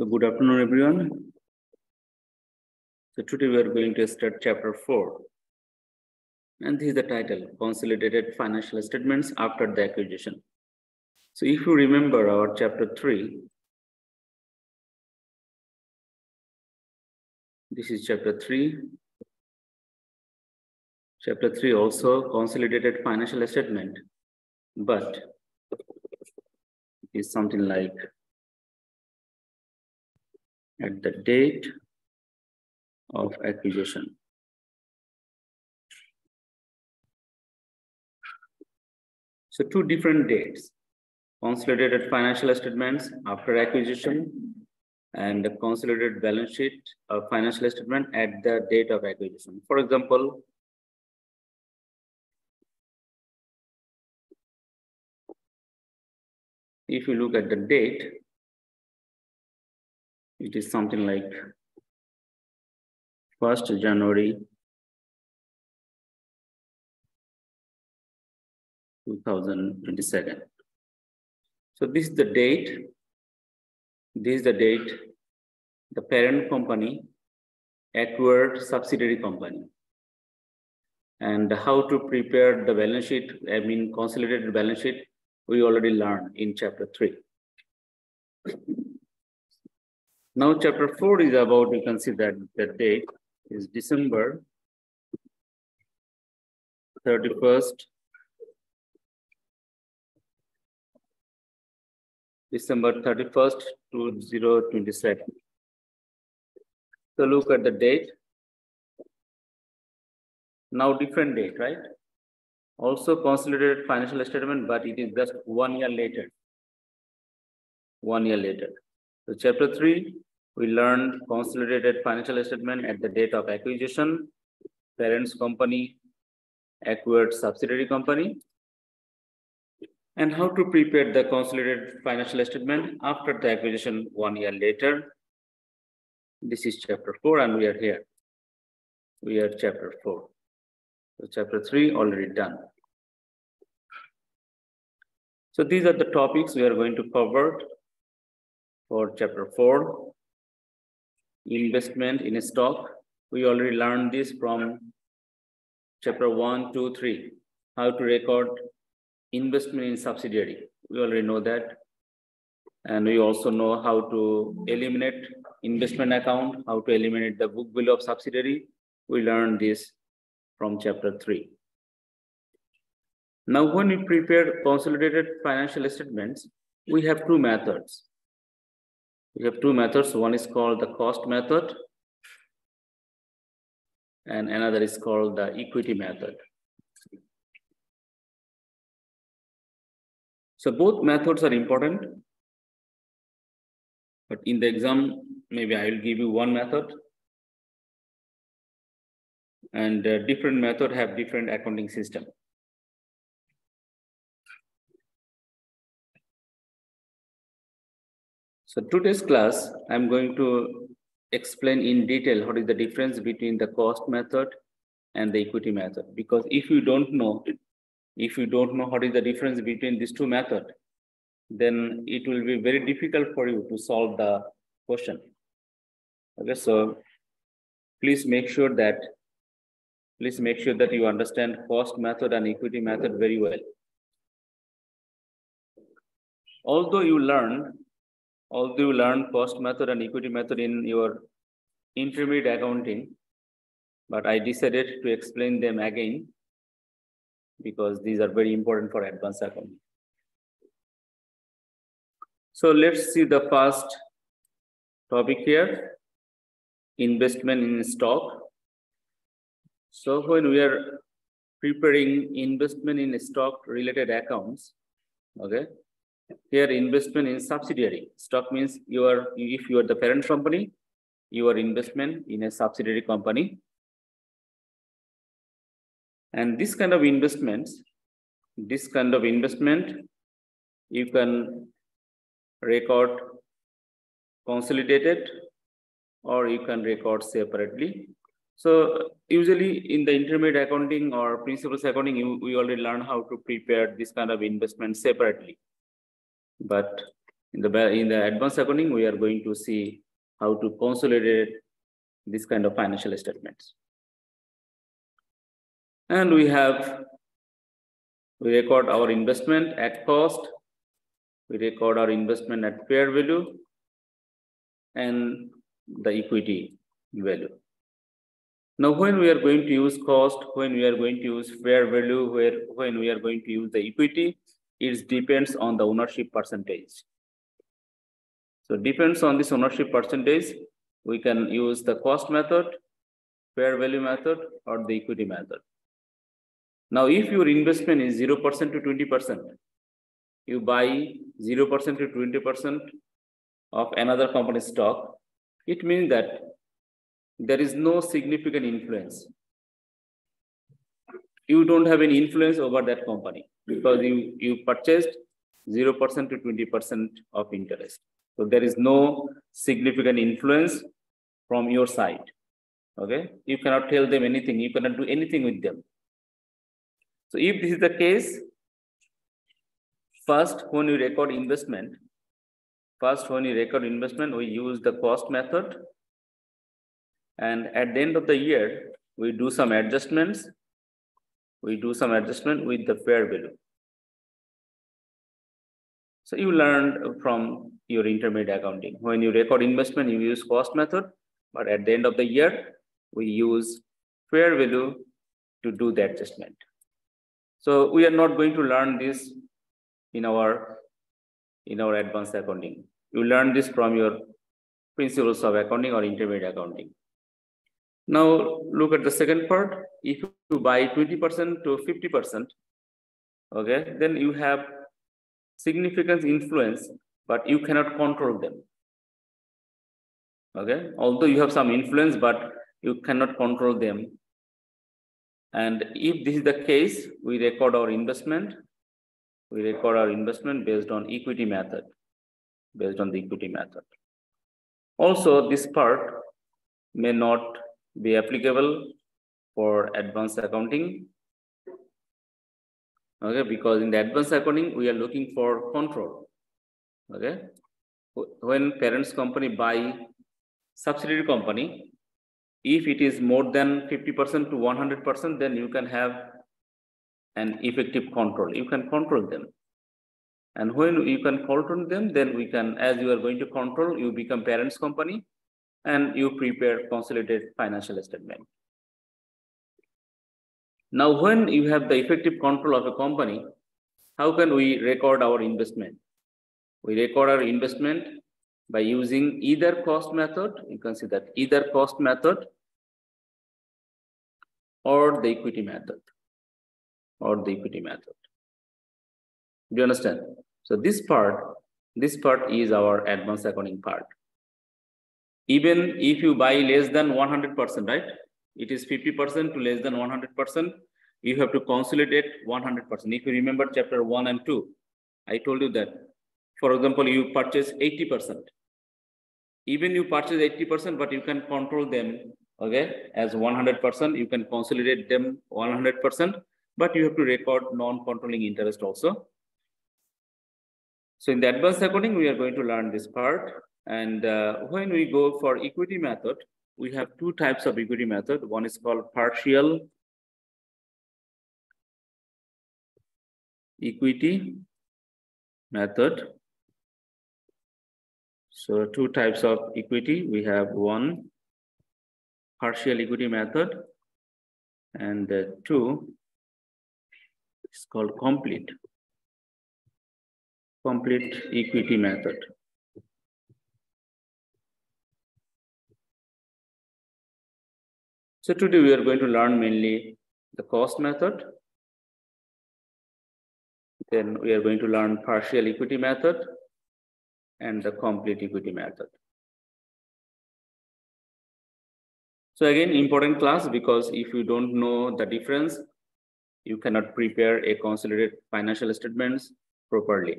So good afternoon, everyone. So today we are going to start chapter four. And this is the title, Consolidated Financial Statements After the Acquisition. So if you remember our chapter three, this is chapter three. Chapter three also consolidated financial statement, but it is something like at the date of acquisition. So two different dates, consolidated financial statements after acquisition and the consolidated balance sheet of financial statement at the date of acquisition. For example, if you look at the date, it is something like 1st January 2022. So this is the date. This is the date the parent company acquired subsidiary company. And how to prepare the balance sheet, I mean consolidated balance sheet, we already learned in chapter three. Now chapter four is about, you can see that the date is December 31st, December 31st, 2027. So look at the date. Now different date, right? Also consolidated financial statement, but it is just one year later. One year later. So chapter three, we learned consolidated financial statement at the date of acquisition, parents company, acquired subsidiary company, and how to prepare the consolidated financial statement after the acquisition one year later. This is chapter four, and we are here. We are chapter four. So chapter three already done. So these are the topics we are going to cover for chapter four investment in stock. We already learned this from chapter one, two, three, how to record investment in subsidiary. We already know that. And we also know how to eliminate investment account, how to eliminate the book value of subsidiary. We learned this from chapter three. Now, when we prepare consolidated financial statements, we have two methods. We have two methods. One is called the cost method and another is called the equity method. So both methods are important. But in the exam, maybe I will give you one method. And uh, different method have different accounting system. So today's class, I'm going to explain in detail what is the difference between the cost method and the equity method. Because if you don't know, if you don't know what is the difference between these two methods, then it will be very difficult for you to solve the question. Okay, so please make sure that please make sure that you understand cost method and equity method very well. Although you learn although you learn cost method and equity method in your intermediate accounting, but I decided to explain them again because these are very important for advanced accounting. So let's see the first topic here, investment in stock. So when we are preparing investment in stock related accounts, okay, here, investment in subsidiary. Stock means you are, if you are the parent company, your investment in a subsidiary company. And this kind of investments, this kind of investment, you can record consolidated or you can record separately. So usually in the intermediate accounting or principles accounting, you, we already learn how to prepare this kind of investment separately. But In the, in the advanced accounting, we are going to see how to consolidate this kind of financial statements. And we have, we record our investment at cost, we record our investment at fair value, and the equity value. Now, when we are going to use cost, when we are going to use fair value, where when we are going to use the equity, it depends on the ownership percentage. So depends on this ownership percentage, we can use the cost method, fair value method, or the equity method. Now, if your investment is 0% to 20%, you buy 0% to 20% of another company's stock, it means that there is no significant influence. You don't have any influence over that company because you, you purchased 0% to 20% of interest. So there is no significant influence from your side. Okay, you cannot tell them anything, you cannot do anything with them. So if this is the case, first when you record investment, first when you record investment, we use the cost method and at the end of the year, we do some adjustments. We do some adjustment with the fair value. So you learned from your intermediate accounting. When you record investment, you use cost method, but at the end of the year, we use fair value to do the adjustment. So we are not going to learn this in our in our advanced accounting. You learn this from your principles of accounting or intermediate accounting. Now look at the second part. If you buy 20% to 50%, okay, then you have significant influence, but you cannot control them. Okay, although you have some influence, but you cannot control them. And if this is the case, we record our investment. We record our investment based on equity method, based on the equity method. Also, this part may not be applicable for advanced accounting. Okay, because in the advanced accounting, we are looking for control. Okay, when parents company buy subsidiary company, if it is more than 50% to 100%, then you can have an effective control. You can control them. And when you can control them, then we can, as you are going to control, you become parents company and you prepare consolidated financial statement. Now, when you have the effective control of a company, how can we record our investment? We record our investment by using either cost method, you can see that either cost method or the equity method or the equity method. Do you understand? So this part, this part is our advanced accounting part even if you buy less than 100%, right? It is 50% to less than 100%. You have to consolidate 100%. If you remember chapter 1 and 2, I told you that, for example, you purchase 80%. Even you purchase 80%, but you can control them, okay, as 100%. You can consolidate them 100%, but you have to record non-controlling interest also. So in the advanced accounting, we are going to learn this part. And uh, when we go for equity method, we have two types of equity method. One is called partial equity method. So two types of equity. We have one partial equity method and uh, two is called complete complete equity method. So today we are going to learn mainly the cost method. Then we are going to learn partial equity method and the complete equity method. So again, important class because if you don't know the difference, you cannot prepare a consolidated financial statements properly.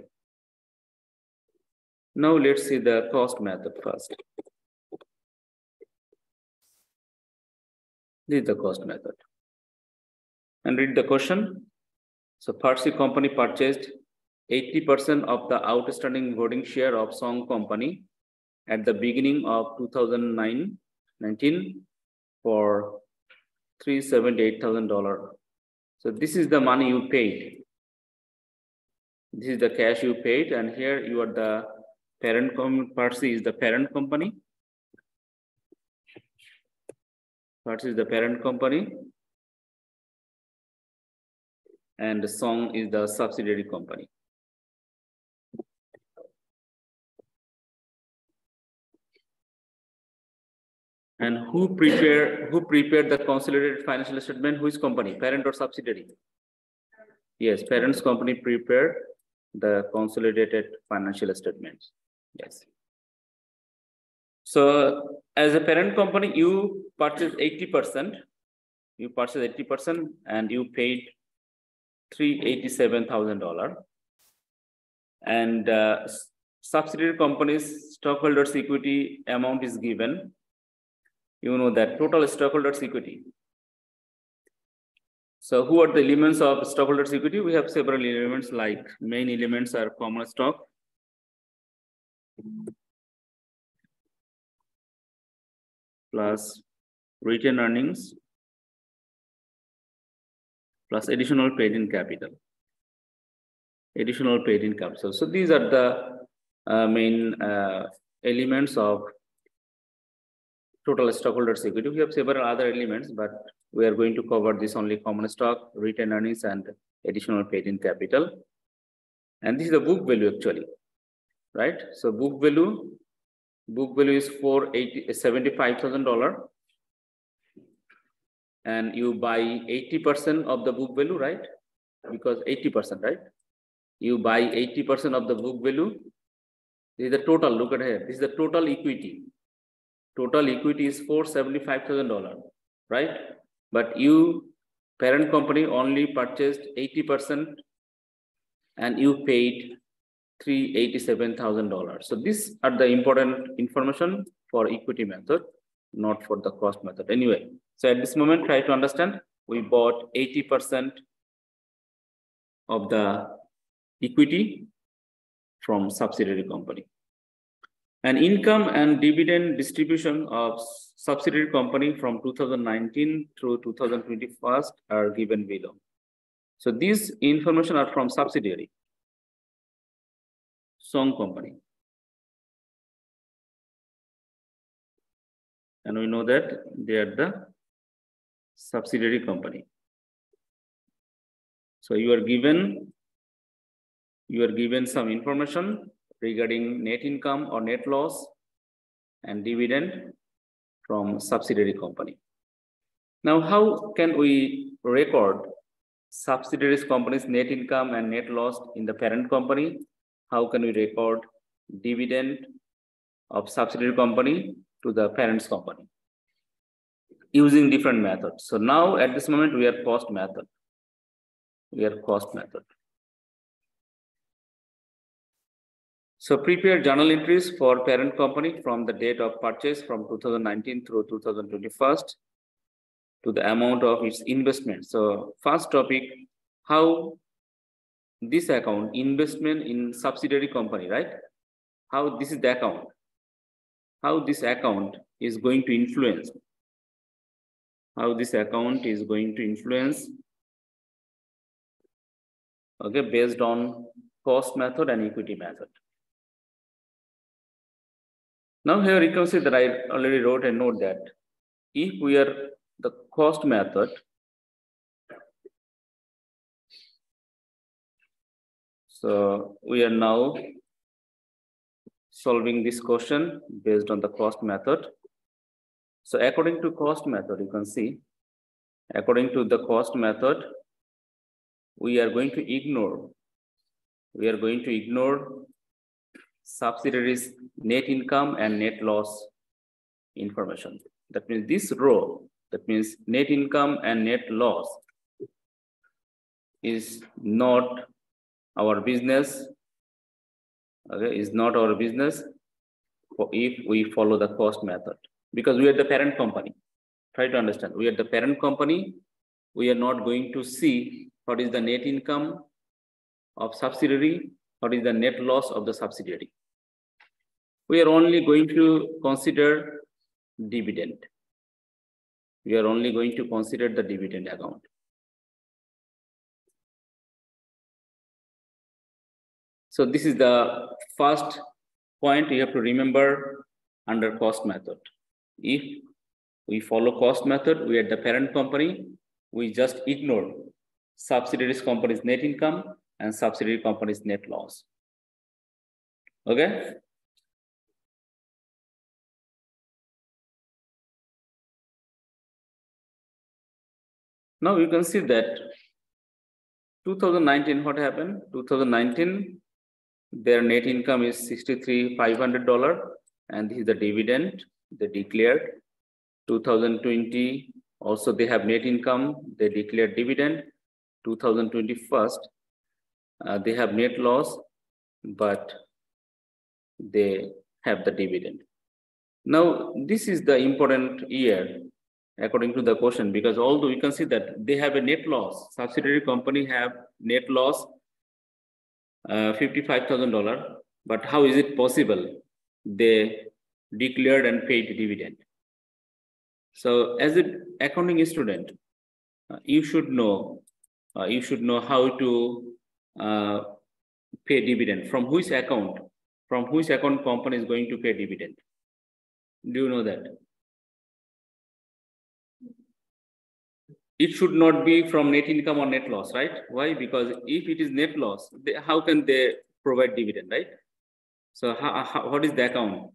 Now let's see the cost method first. This is the cost method. And read the question. So Parsi company purchased 80% of the outstanding voting share of Song Company at the beginning of 2009 19 for $378,000. So this is the money you paid. This is the cash you paid, and here you are the parent company. Parsi is the parent company. Is the parent company. And song is the subsidiary company. And who prepare who prepared the consolidated financial statement? Is company? Parent or subsidiary? Yes, parents company prepared the consolidated financial statements. Yes. So as a parent company, you purchase 80%, you purchase 80% and you paid $387,000. And uh, subsidiary companies stockholders equity amount is given you know that total stockholders equity. So who are the elements of stockholders equity? We have several elements like main elements are common stock, plus retained earnings, plus additional paid in capital. Additional paid in capital. So these are the uh, main uh, elements of total stockholders equity. We have several other elements, but we are going to cover this only common stock, retained earnings, and additional paid in capital. And this is the book value actually, right? So book value, book value is for $75,000. And you buy 80% of the book value, right? Because 80%, right? You buy 80% of the book value. This is the total, look at here. This is the total equity total equity is $475,000, right? But you, parent company only purchased 80% and you paid $387,000. So these are the important information for equity method, not for the cost method. Anyway, so at this moment, try to understand, we bought 80% of the equity from subsidiary company. An income and dividend distribution of subsidiary company from 2019 through 2021 are given below. So these information are from subsidiary, Song company. And we know that they are the subsidiary company. So you are given, you are given some information regarding net income or net loss and dividend from subsidiary company. Now, how can we record subsidiaries company's net income and net loss in the parent company? How can we record dividend of subsidiary company to the parent's company? Using different methods. So now at this moment, we are cost method. We are cost method. So prepare journal entries for parent company from the date of purchase from 2019 through 2021 to the amount of its investment. So first topic, how this account, investment in subsidiary company, right? How this is the account. How this account is going to influence. How this account is going to influence. Okay, based on cost method and equity method. Now here you can see that I already wrote a note that if we are the cost method, so we are now solving this question based on the cost method. So according to cost method, you can see, according to the cost method, we are going to ignore, we are going to ignore subsidiaries net income and net loss information. That means this row, that means net income and net loss is not our business, okay, is not our business if we follow the cost method because we are the parent company. Try to understand, we are the parent company. We are not going to see what is the net income of subsidiary what is the net loss of the subsidiary. We are only going to consider dividend. We are only going to consider the dividend account. So this is the first point you have to remember under cost method. If we follow cost method, we are the parent company, we just ignore subsidiaries company's net income and subsidiary company's net loss. Okay? Now you can see that 2019, what happened? 2019, their net income is $63,500 and this is the dividend they declared. 2020, also they have net income, they declared dividend. 2021, uh, they have net loss, but they have the dividend. Now, this is the important year according to the question because although you can see that they have a net loss, subsidiary company have net loss uh, $55,000, but how is it possible they declared and paid dividend? So as an accounting student, uh, you should know, uh, you should know how to uh, pay dividend from which account, from which account company is going to pay dividend. Do you know that? It should not be from net income or net loss, right? Why? Because if it is net loss, they, how can they provide dividend, right? So how, how, what is the account?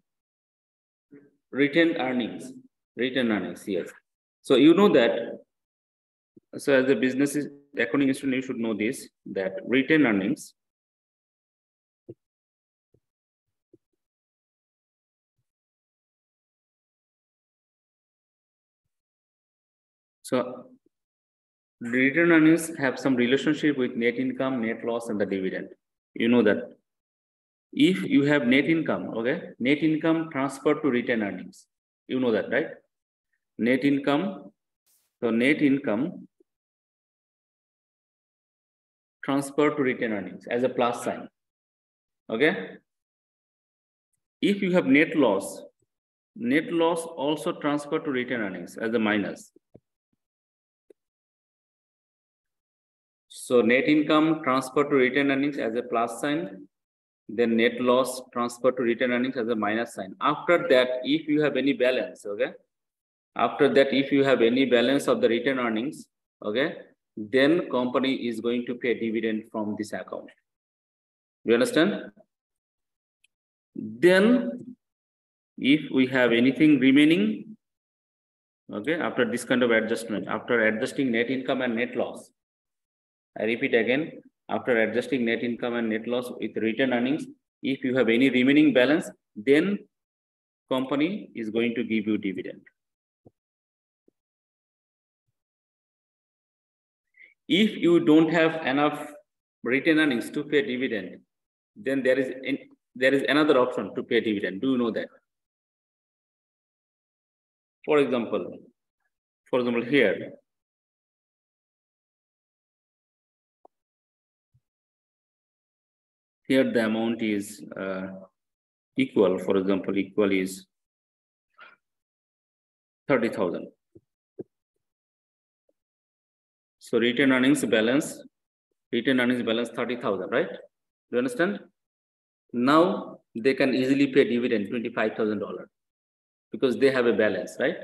Retained earnings, retained earnings, yes. So you know that, so as a business accounting student, you should know this, that retained earnings So Retained earnings have some relationship with net income, net loss, and the dividend. You know that. If you have net income, okay, net income transferred to retained earnings. You know that, right? Net income, so net income transferred to retained earnings as a plus sign. Okay. If you have net loss, net loss also transferred to retained earnings as a minus. So net income transfer to retained earnings as a plus sign, then net loss transfer to retained earnings as a minus sign. After that, if you have any balance, okay, after that, if you have any balance of the retained earnings, okay, then company is going to pay dividend from this account. You understand? Then, if we have anything remaining, okay, after this kind of adjustment, after adjusting net income and net loss, I repeat again, after adjusting net income and net loss with retained earnings, if you have any remaining balance, then company is going to give you dividend. If you don't have enough retained earnings to pay dividend, then there is there is another option to pay dividend. Do you know that? For example, for example, here Here the amount is uh, equal, for example, equal is 30,000. So retained earnings balance, retained earnings balance 30,000, right? Do you understand? Now they can easily pay dividend $25,000 because they have a balance, right?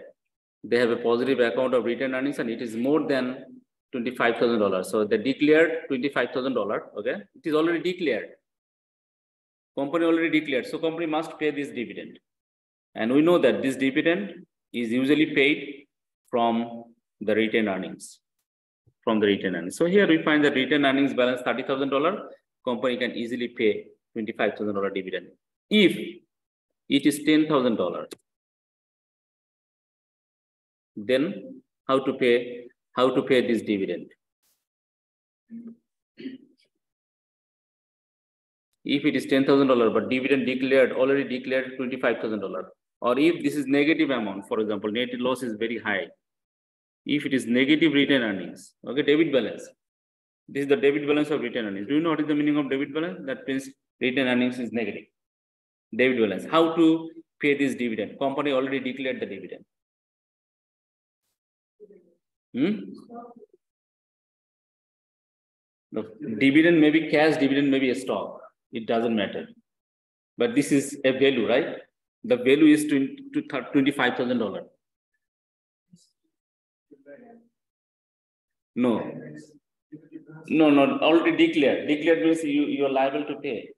They have a positive account of retained earnings and it is more than $25,000. So they declared $25,000, okay? It is already declared. Company already declared, so company must pay this dividend. And we know that this dividend is usually paid from the retained earnings, from the retained earnings. So here we find that retained earnings balance $30,000, company can easily pay $25,000 dividend. If it is $10,000, then how to pay, how to pay this dividend? If it is $10,000, but dividend declared, already declared $25,000. Or if this is negative amount, for example, net loss is very high. If it is negative retained earnings, okay, debit balance, This is the debit balance of retained earnings. Do you know what is the meaning of debit balance? That means retained earnings is negative. Debit balance. How to pay this dividend? Company already declared the dividend. Hmm? The dividend may be cash, dividend may be a stock. It doesn't matter. But this is a value, right? The value is $25,000. No. No, no, already declared. Declared means you, you are liable to pay.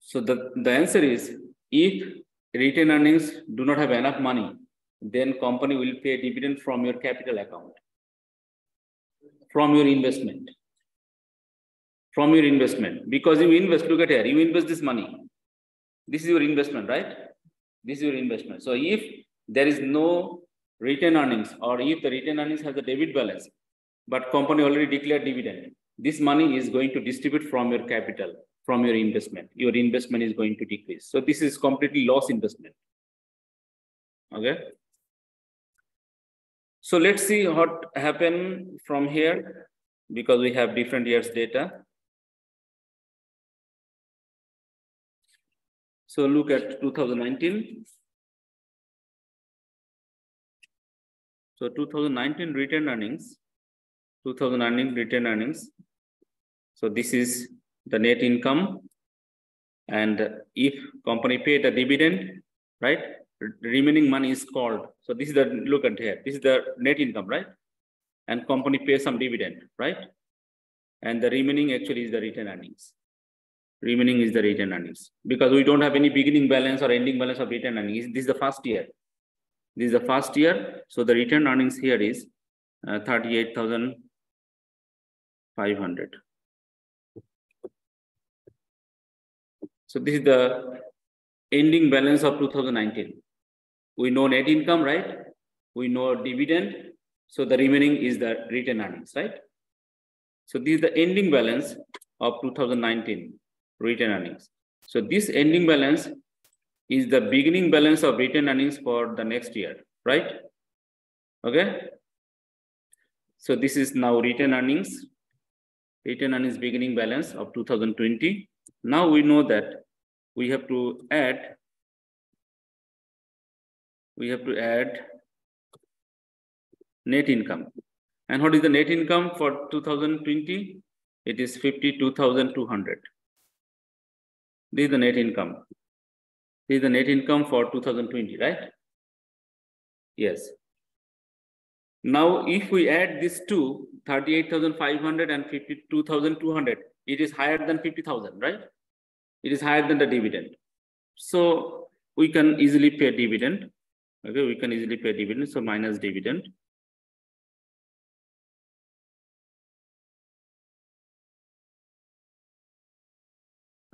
So the, the answer is if retained earnings do not have enough money, then company will pay dividend from your capital account, from your investment, from your investment. Because you invest, look at here, you invest this money. This is your investment, right? This is your investment. So if there is no retained earnings or if the retained earnings has a debit balance, but company already declared dividend, this money is going to distribute from your capital, from your investment. Your investment is going to decrease. So this is completely loss investment. Okay. So let's see what happened from here because we have different years data. So look at 2019. So 2019 retained earnings, 2019 retained earnings. So this is the net income. And if company paid a dividend, right? Remaining money is called. So this is the look at here. This is the net income, right? And company pays some dividend, right? And the remaining actually is the retained earnings remaining is the retained earnings because we don't have any beginning balance or ending balance of retained earnings. This is the first year. This is the first year. So the retained earnings here is uh, 38,500. So this is the ending balance of 2019. We know net income, right? We know dividend. So the remaining is the retained earnings, right? So this is the ending balance of 2019 retained earnings. So this ending balance is the beginning balance of retained earnings for the next year, right? Okay. So this is now retained earnings, retained earnings beginning balance of 2020. Now we know that we have to add, we have to add net income. And what is the net income for 2020? It is 52,200. This is the net income. This is the net income for 2020, right? Yes. Now, if we add these two, 38,500 and 52,200, it is higher than 50,000, right? It is higher than the dividend. So we can easily pay a dividend. Okay, we can easily pay dividend. So minus dividend.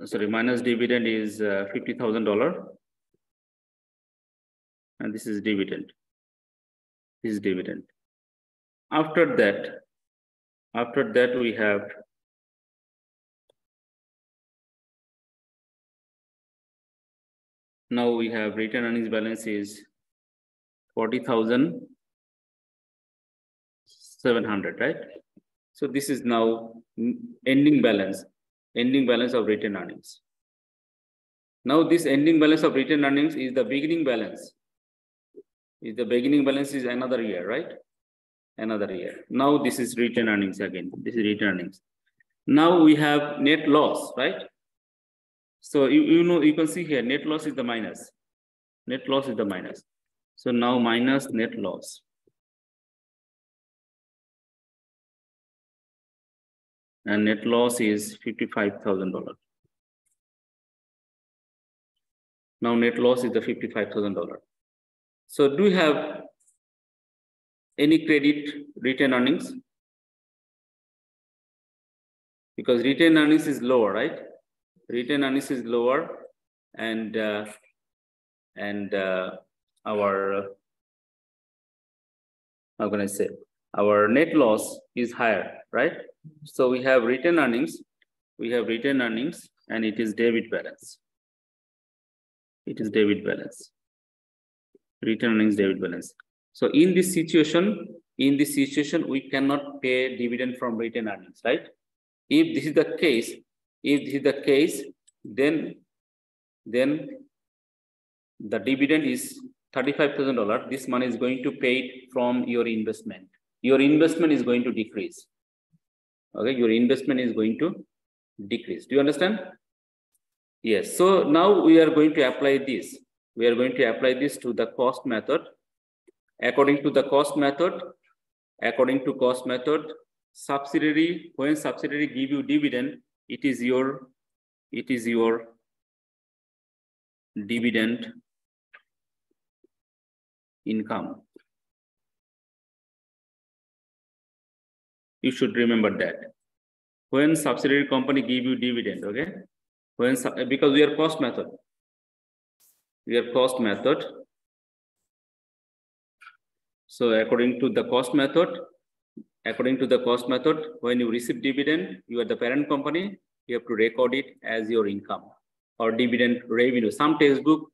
sorry, minus dividend is uh, $50,000. And this is dividend. This is dividend. After that, after that we have now we have retained earnings balance is 40,700, right? So this is now ending balance ending balance of retained earnings. Now this ending balance of retained earnings is the beginning balance. Is the beginning balance is another year, right? Another year. Now this is retained earnings again. This is retained earnings. Now we have net loss, right? So you, you know, you can see here, net loss is the minus. Net loss is the minus. So now minus net loss. and net loss is $55,000. Now net loss is the $55,000. So do you have any credit retained earnings? Because retained earnings is lower, right? Retained earnings is lower and uh, and uh, our how can I say our net loss is higher, right? So we have retained earnings, we have retained earnings, and it is debit balance. It is debit balance. Retained earnings, debit balance. So in this situation, in this situation, we cannot pay dividend from retained earnings, right? If this is the case, if this is the case, then, then the dividend is $35,000. This money is going to pay it from your investment. Your investment is going to decrease. Okay, your investment is going to decrease. Do you understand? Yes. So now we are going to apply this. We are going to apply this to the cost method. According to the cost method, according to cost method, subsidiary, when subsidiary give you dividend, it is your, it is your dividend income. You should remember that. When subsidiary company give you dividend, okay? When because we are cost method. We are cost method. So according to the cost method, according to the cost method, when you receive dividend, you are the parent company, you have to record it as your income or dividend revenue. Some textbook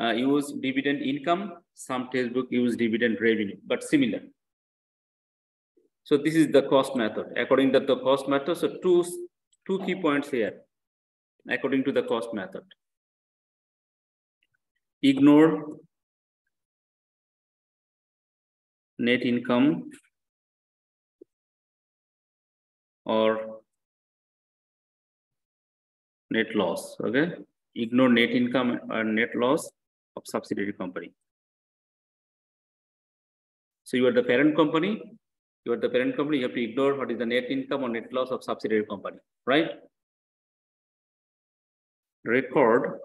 uh, use dividend income, some textbook use dividend revenue, but similar. So this is the cost method. According to the cost method, so two, two key points here, according to the cost method. Ignore net income or net loss, okay? Ignore net income or net loss of subsidiary company. So you are the parent company, you are the parent company, you have to ignore what is the net income or net loss of subsidiary company, right? Record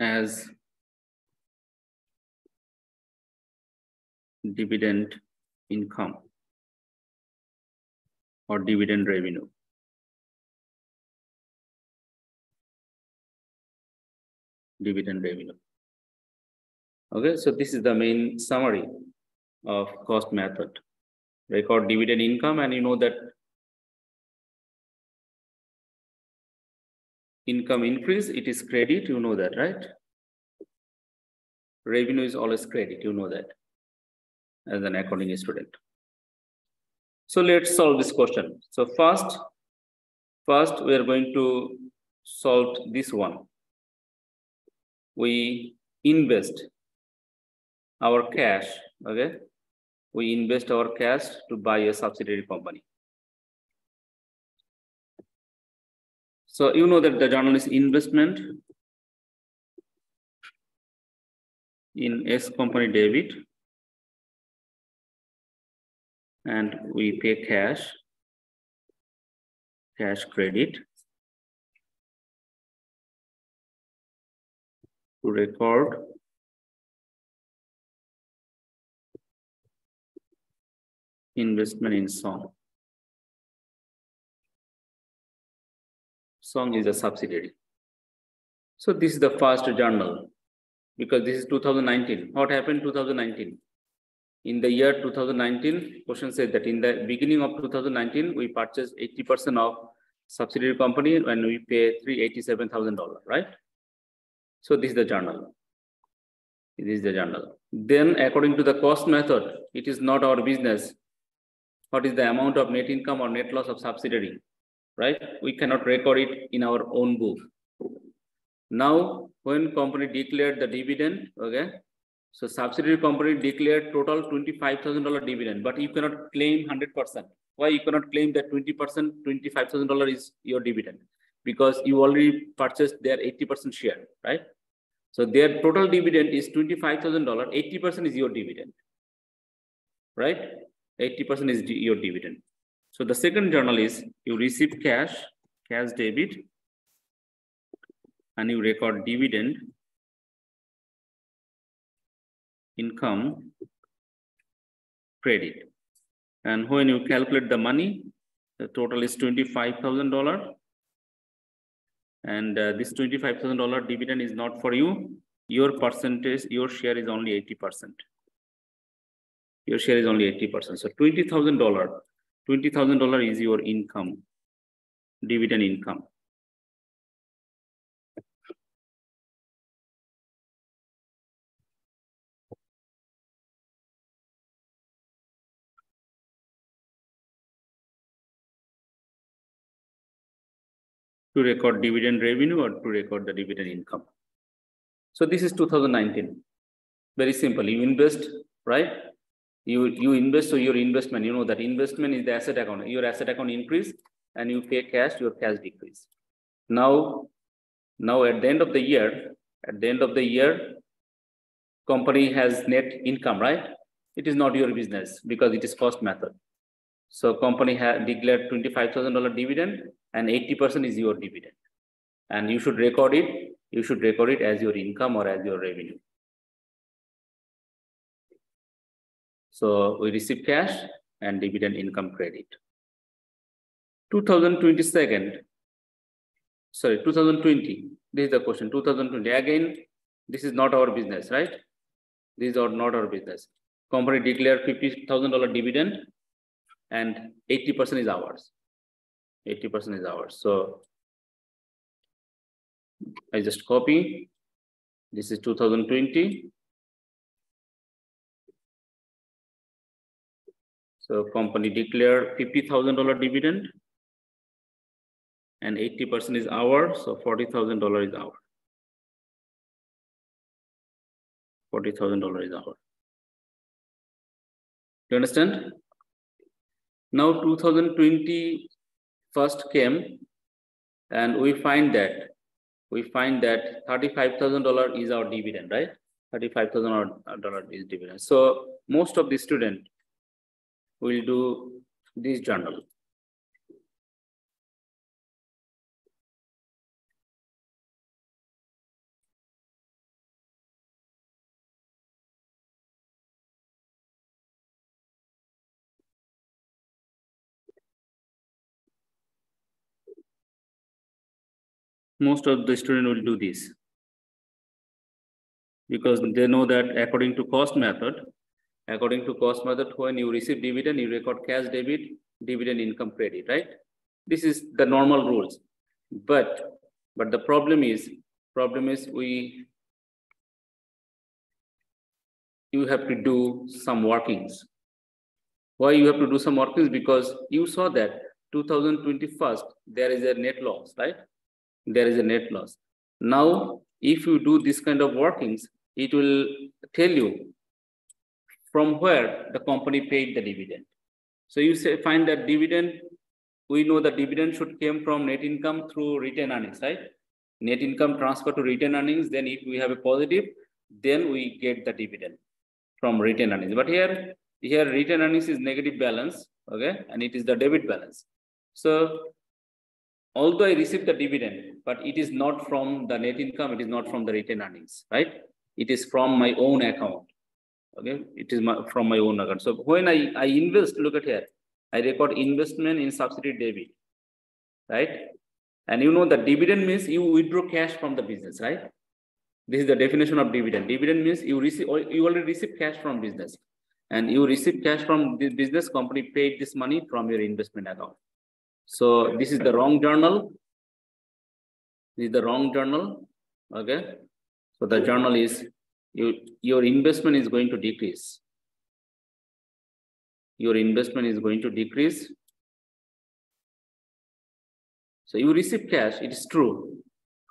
as dividend income or dividend revenue. Dividend revenue. Okay, so this is the main summary of cost method. Record dividend income and you know that income increase, it is credit, you know that, right? Revenue is always credit, you know that as an accounting student. So let's solve this question. So first, first we are going to solve this one we invest our cash, okay? We invest our cash to buy a subsidiary company. So you know that the journal is investment in S company debit and we pay cash, cash credit. To record investment in song. Song is a subsidiary. So this is the first journal because this is 2019. What happened 2019? In the year 2019, question says that in the beginning of 2019, we purchased 80% of subsidiary company and we pay $387,000, right? So this is the journal. This is the journal. Then according to the cost method, it is not our business. What is the amount of net income or net loss of subsidiary, right? We cannot record it in our own book. Now, when company declared the dividend, okay, so subsidiary company declared total $25,000 dividend, but you cannot claim 100%. Why you cannot claim that 20%, $25,000 is your dividend? Because you already purchased their 80% share, right? So their total dividend is $25,000. 80% is your dividend, right? 80% is your dividend. So the second journal is you receive cash, cash debit, and you record dividend, income, credit. And when you calculate the money, the total is $25,000 and uh, this $25,000 dividend is not for you. Your percentage, your share is only 80%. Your share is only 80%. So $20,000, $20,000 is your income, dividend income. To record dividend revenue or to record the dividend income. So this is 2019. Very simple. You invest, right? You, you invest, so your investment, you know that investment is the asset account. Your asset account increase and you pay cash, your cash decrease. Now, now at the end of the year, at the end of the year, company has net income, right? It is not your business because it is cost method. So company has declared $25,000 dividend and 80% is your dividend. And you should record it, you should record it as your income or as your revenue. So we receive cash and dividend income credit. 2022, sorry, 2020, this is the question, 2020. Again, this is not our business, right? These are not our business. Company declared $50,000 dividend and 80% is ours. 80% is ours. So I just copy. This is 2020. So company declared $50,000 dividend and 80% is ours. So $40,000 is ours. $40,000 is ours. You understand? Now 2020 first came and we find that we find that $35,000 is our dividend, right? $35,000 is dividend. So most of the student will do this journal. Most of the student will do this because they know that according to cost method, according to cost method, when you receive dividend, you record cash debit, dividend income credit, right? This is the normal rules. But but the problem is, problem is we you have to do some workings. Why you have to do some workings? Because you saw that 2021, there is a net loss, right? There is a net loss. Now, if you do this kind of workings, it will tell you from where the company paid the dividend. So you say find that dividend, we know the dividend should came from net income through retained earnings, right? Net income transfer to retained earnings, then if we have a positive, then we get the dividend from retained earnings. But here, here retained earnings is negative balance, okay? And it is the debit balance. So although I received the dividend, but it is not from the net income, it is not from the retained earnings, right? It is from my own account. Okay, it is my, from my own account. So when I, I invest, look at here, I record investment in subsidiary debit, right? And you know the dividend means you withdraw cash from the business, right? This is the definition of dividend. Dividend means you receive you already receive cash from business, and you receive cash from the business company paid this money from your investment account. So this is the wrong journal. This is the wrong journal. Okay. So the journal is you, your investment is going to decrease. Your investment is going to decrease. So you receive cash, it is true.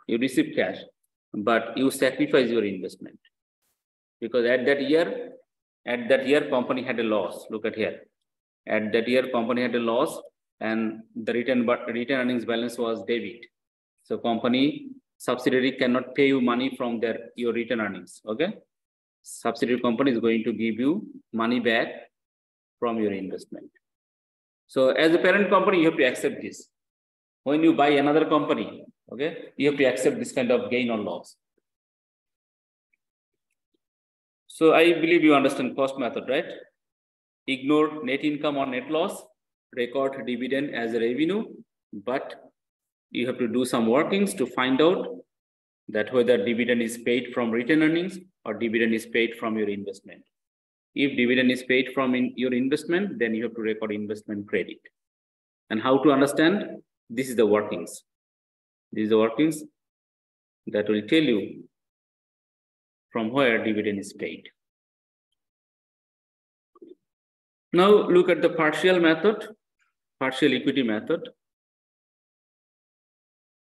You receive cash, but you sacrifice your investment. Because at that year, at that year, company had a loss. Look at here. At that year, company had a loss and the return but retained earnings balance was debit. So company subsidiary cannot pay you money from their your retained earnings. Okay. Subsidiary company is going to give you money back from your investment. So as a parent company, you have to accept this. When you buy another company, okay, you have to accept this kind of gain or loss. So I believe you understand cost method, right? Ignore net income or net loss record dividend as a revenue, but you have to do some workings to find out that whether dividend is paid from retained earnings or dividend is paid from your investment. If dividend is paid from in your investment, then you have to record investment credit. And how to understand? This is the workings. These are the workings that will tell you from where dividend is paid. Now look at the partial method partial equity method.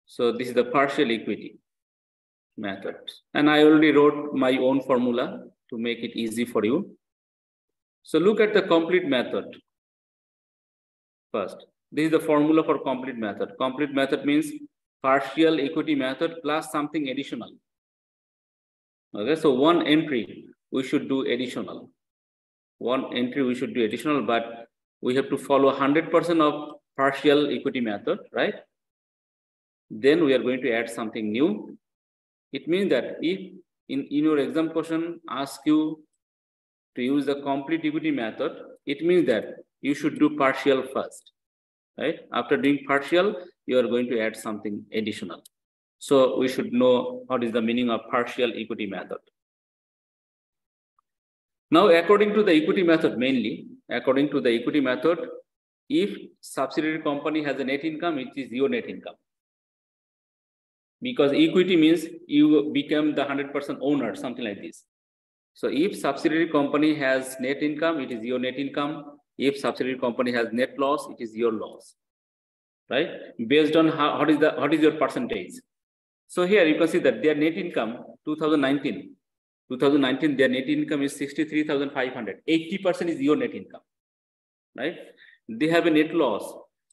So this is the partial equity method. And I already wrote my own formula to make it easy for you. So look at the complete method first. This is the formula for complete method. Complete method means partial equity method plus something additional. Okay, so one entry we should do additional. One entry we should do additional, but we have to follow 100% of partial equity method, right? Then we are going to add something new. It means that if in, in your exam question ask you to use the complete equity method, it means that you should do partial first, right? After doing partial, you are going to add something additional. So we should know what is the meaning of partial equity method. Now, according to the equity method mainly, according to the equity method, if subsidiary company has a net income, it is your net income. Because equity means you become the 100% owner, something like this. So if subsidiary company has net income, it is your net income. If subsidiary company has net loss, it is your loss, right? Based on how, what is the what is your percentage? So here you can see that their net income 2019, 2019 their net income is 63,500. 80% is your net income, right? They have a net loss.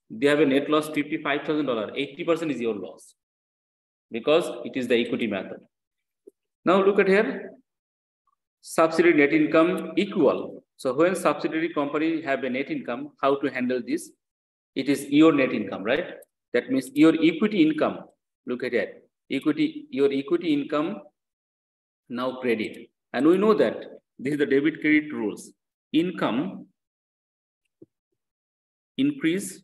They have a net loss $55,000. 80% is your loss because it is the equity method. Now look at here subsidiary net income equal. So when subsidiary company have a net income, how to handle this? It is your net income, right? That means your equity income. Look at it. Equity, your equity income now credit. And we know that this is the debit credit rules. Income increase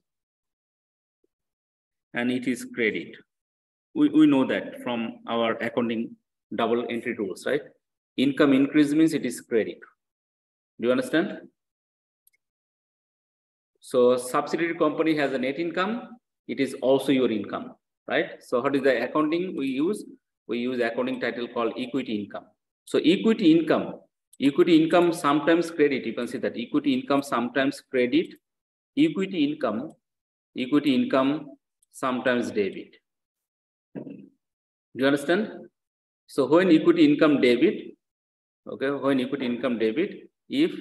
and it is credit. We, we know that from our accounting double entry rules, right? Income increase means it is credit. Do you understand? So subsidiary company has a net income. It is also your income, right? So what is the accounting we use? We use accounting title called equity income. So equity income, equity income sometimes credit. You can see that equity income sometimes credit, equity income, equity income sometimes debit. Do you understand? So when equity income debit, okay when equity income debit if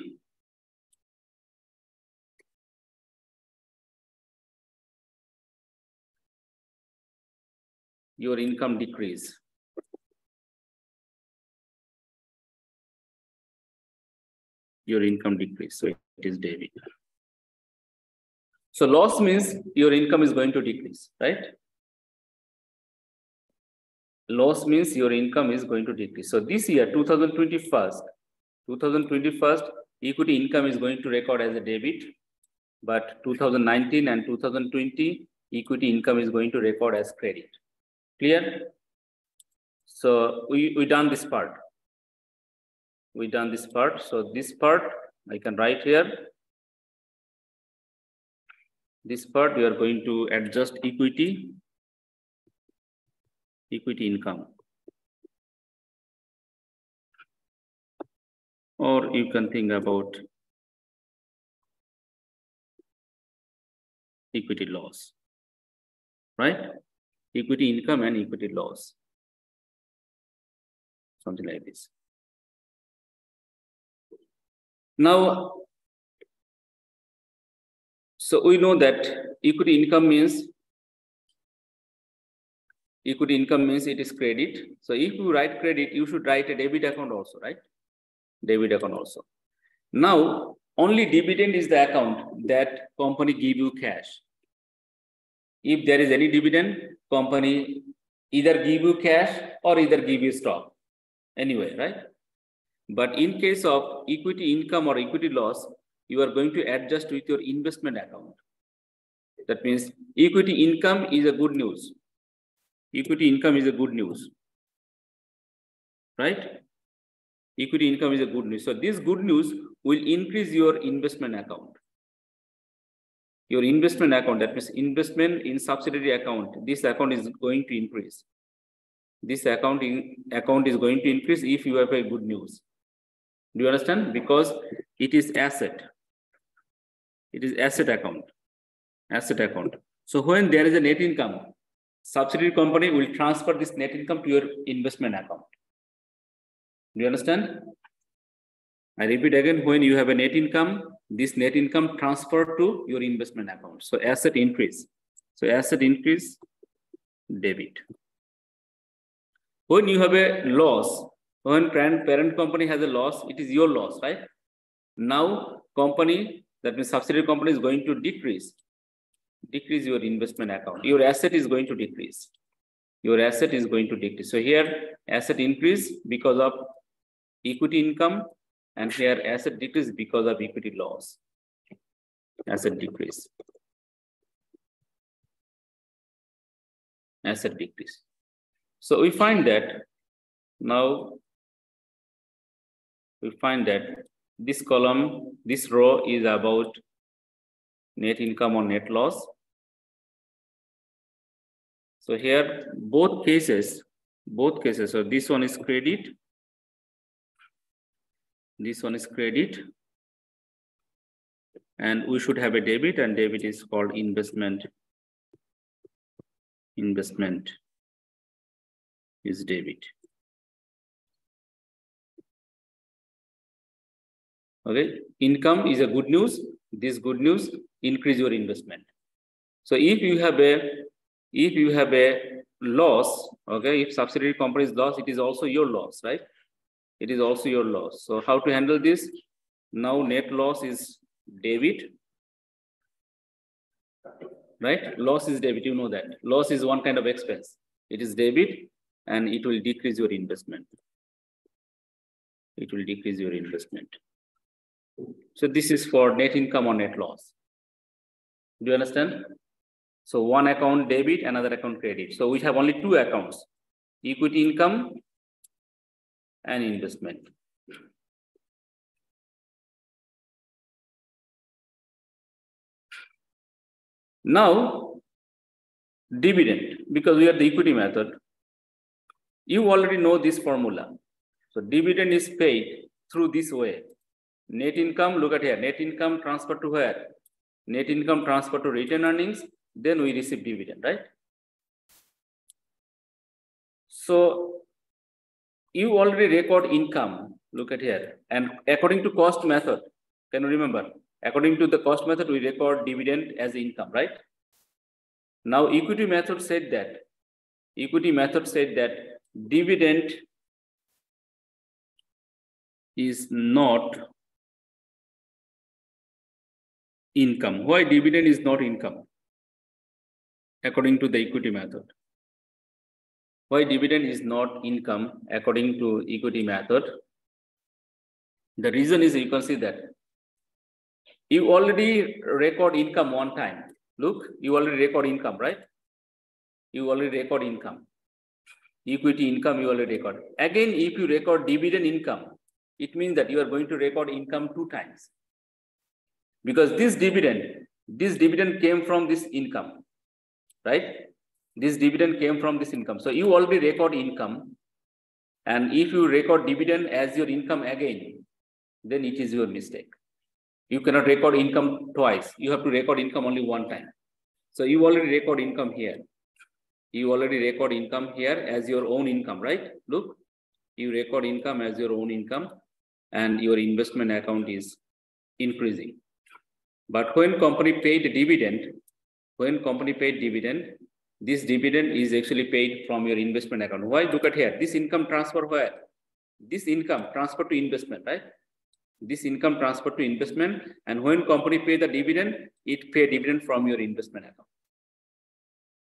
your income decrease your income decrease so it is debit so loss means your income is going to decrease right loss means your income is going to decrease. So this year, 2021, 2021, equity income is going to record as a debit, but 2019 and 2020, equity income is going to record as credit. Clear? So we, we done this part. We done this part. So this part I can write here. This part we are going to adjust equity equity income. Or you can think about equity loss, right? Equity income and equity loss. Something like this. Now, so we know that equity income means equity income means it is credit. So if you write credit, you should write a debit account also, right? Debit account also. Now, only dividend is the account that company give you cash. If there is any dividend, company either give you cash or either give you stock. Anyway, right? But in case of equity income or equity loss, you are going to adjust with your investment account. That means equity income is a good news equity income is a good news, right? Equity income is a good news. So this good news will increase your investment account. Your investment account, that means investment in subsidiary account, this account is going to increase. This account, in, account is going to increase if you have a good news. Do you understand? Because it is asset. It is asset account. Asset account. So when there is a net income, subsidiary company will transfer this net income to your investment account. Do you understand? I repeat again, when you have a net income, this net income transferred to your investment account. So asset increase. So asset increase, debit. When you have a loss, when parent, company has a loss, it is your loss, right? Now company, that means subsidiary company is going to decrease, decrease your investment account. Your asset is going to decrease. Your asset is going to decrease. So here asset increase because of equity income and here asset decrease because of equity loss. Asset decrease. Asset decrease. So we find that now we find that this column, this row is about net income or net loss. So here, both cases, both cases, so this one is credit, this one is credit, and we should have a debit, and debit is called investment. Investment is debit. Okay, income is a good news. This good news increase your investment. So if you have a if you have a loss, okay, if subsidiary company is loss, it is also your loss, right? It is also your loss. So how to handle this? Now net loss is debit, right? Loss is debit, you know that. Loss is one kind of expense. It is debit and it will decrease your investment. It will decrease your investment. So this is for net income or net loss. Do you understand? So one account debit, another account credit. So we have only two accounts, equity income and investment. Now, dividend, because we are the equity method, you already know this formula. So dividend is paid through this way. Net income, look at here, net income transfer to where? Net income transfer to retained earnings, then we receive dividend, right? So you already record income, look at here. And according to cost method, can you remember? According to the cost method, we record dividend as income, right? Now equity method said that, equity method said that dividend is not income. Why dividend is not income? According to the equity method. Why dividend is not income according to equity method? The reason is you can see that you already record income one time. Look, you already record income, right? You already record income. Equity income you already record. Again, if you record dividend income, it means that you are going to record income two times because this dividend, this dividend came from this income, right? This dividend came from this income. So you already record income. And if you record dividend as your income again, then it is your mistake. You cannot record income twice. You have to record income only one time. So you already record income here. You already record income here as your own income, right? Look, you record income as your own income and your investment account is increasing. But when company paid dividend, when company paid dividend, this dividend is actually paid from your investment account. Why? Look at here. This income transfer where? This income transfer to investment, right? This income transfer to investment. And when company pay the dividend, it pay dividend from your investment account.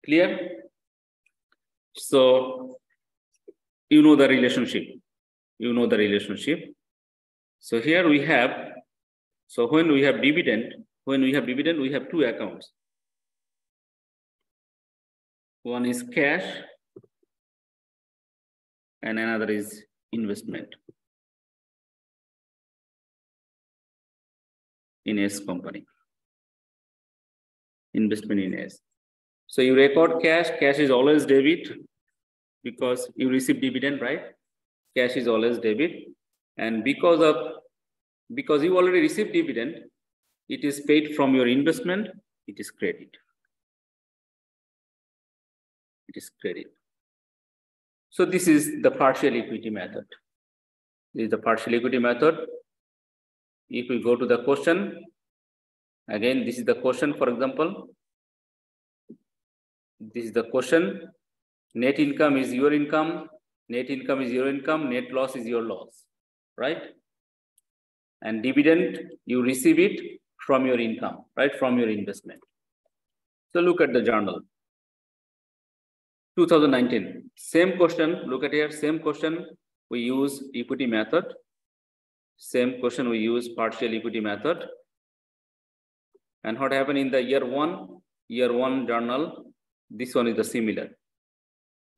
Clear? So you know the relationship. You know the relationship. So here we have, so when we have dividend, when we have dividend, we have two accounts. One is cash and another is investment in S company. Investment in S. So you record cash, cash is always debit because you receive dividend, right? Cash is always debit. And because of because you already received dividend, it is paid from your investment, it is credit. it is credit. So this is the partial equity method. This is the partial equity method. If we go to the question, again, this is the question, for example. This is the question. Net income is your income. Net income is your income. Net loss is your loss, right? And dividend, you receive it from your income, right? From your investment. So look at the journal. 2019, same question, look at here, same question, we use equity method. Same question, we use partial equity method. And what happened in the year one, year one journal, this one is the similar.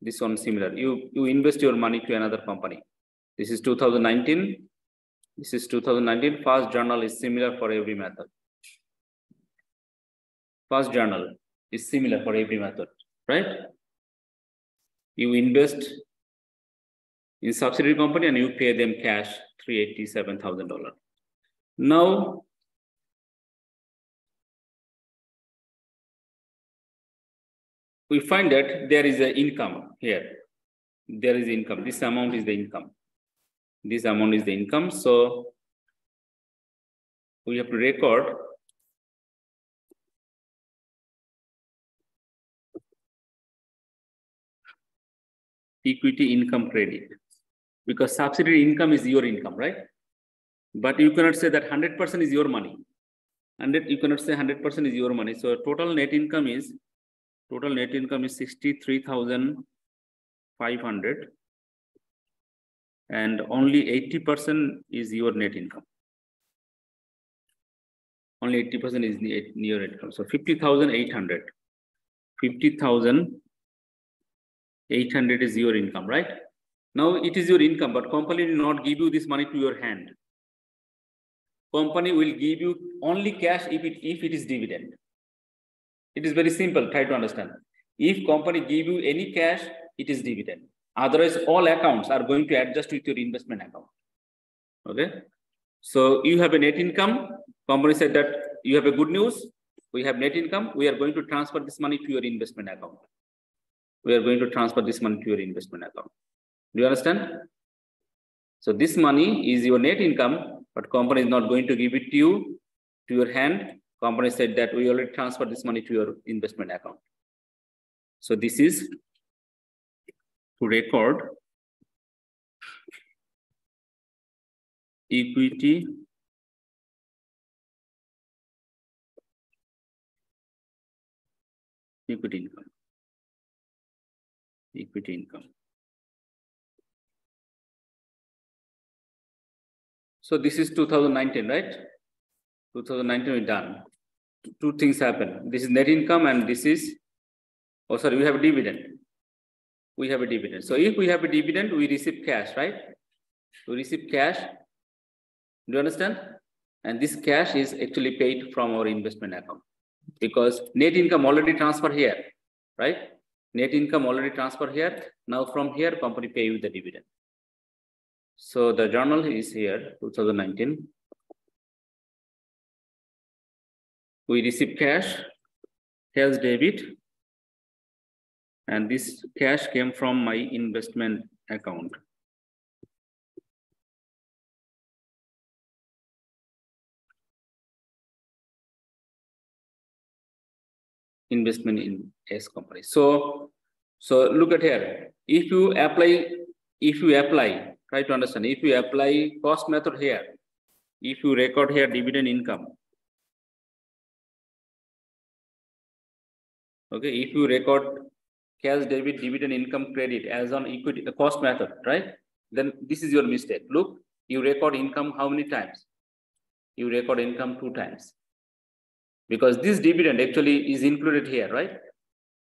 This one similar. You, you invest your money to another company. This is 2019. This is 2019. First journal is similar for every method. First journal is similar for every method, right? You invest in subsidiary company and you pay them cash $387,000. Now, we find that there is an income here. There is income. This amount is the income. This amount is the income. So we have to record equity income credit because subsidiary income is your income, right? But you cannot say that 100% is your money. And you cannot say 100% is your money. So total net income is total net income is 63,500 and only 80% is your net income. Only 80% is your income. So 50,800. 50,000 800 is your income, right? Now it is your income, but company will not give you this money to your hand. Company will give you only cash if it, if it is dividend. It is very simple, try to understand. If company give you any cash, it is dividend. Otherwise, all accounts are going to adjust with your investment account. Okay. So you have a net income. Company said that you have a good news. We have net income. We are going to transfer this money to your investment account we are going to transfer this money to your investment account. Do you understand? So this money is your net income, but company is not going to give it to you, to your hand. Company said that we already transferred this money to your investment account. So this is to record equity equity income equity income. So this is 2019, right? 2019 we done. Two things happen. This is net income and this is, oh sorry, we have a dividend. We have a dividend. So if we have a dividend, we receive cash, right? We receive cash. Do you understand? And this cash is actually paid from our investment account because net income already transferred here, right? Net income already transferred here. Now from here, company pay you the dividend. So the journal is here, 2019. We receive cash, cash debit, and this cash came from my investment account. investment in S company. So, so look at here. If you apply, if you apply, try to understand. If you apply cost method here, if you record here dividend income, okay. If you record cash debit dividend income credit as on equity the cost method, right? Then this is your mistake. Look, you record income how many times? You record income two times because this dividend actually is included here, right?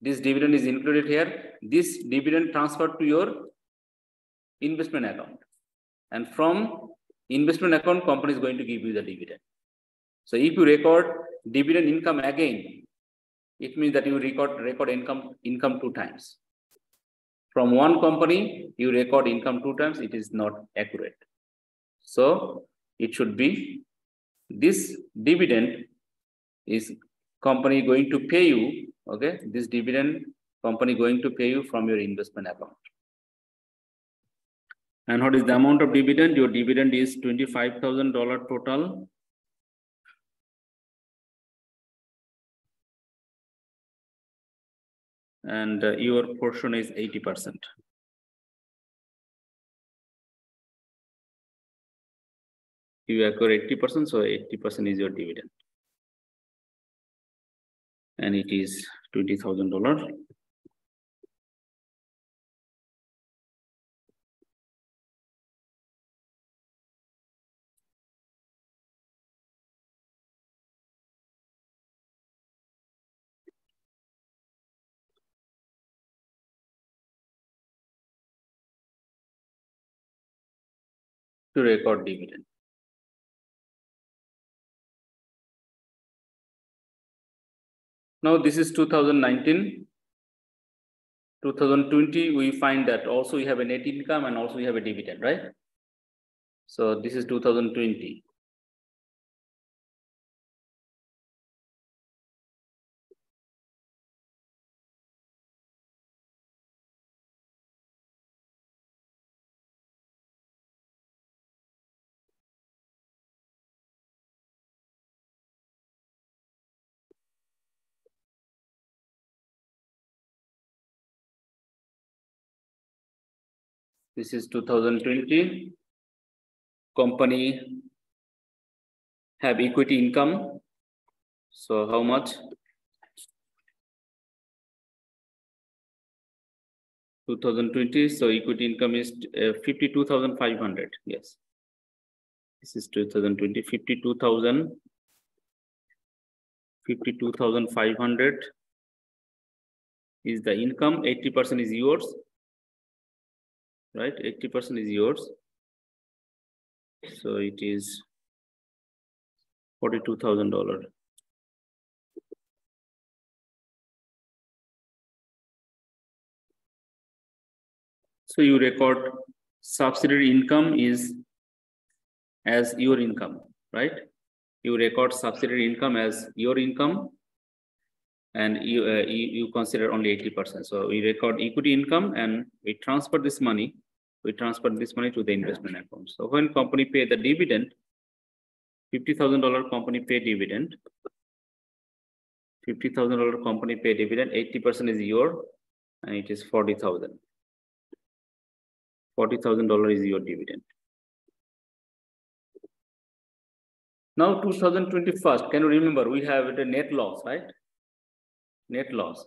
This dividend is included here. This dividend transferred to your investment account. And from investment account, company is going to give you the dividend. So if you record dividend income again, it means that you record record income income two times. From one company, you record income two times, it is not accurate. So it should be this dividend is company going to pay you, okay, this dividend company going to pay you from your investment account. And what is the amount of dividend? Your dividend is $25,000 total. And uh, your portion is 80%. You acquire 80%, so 80% is your dividend. And it is $20,000. to record dividend. Now this is 2019. 2020, we find that also we have a net income and also we have a dividend, right? So this is 2020. This is 2020. Company have equity income. So how much? 2020, so equity income is uh, 52,500, yes. This is 2020, 52,000, 52,500 is the income, 80% is yours, right? 80% is yours. So it is $42,000. So you record subsidiary income is as your income, right? You record subsidiary income as your income and you, uh, you, you, consider only 80%. So we record equity income and we transfer this money, we transfer this money to the investment account. So when company pay the dividend, $50,000 company pay dividend, $50,000 company pay dividend, 80% is your and it is 40,000. $40,000 is your dividend. Now 2021, can you remember we have the net loss, right? Net loss.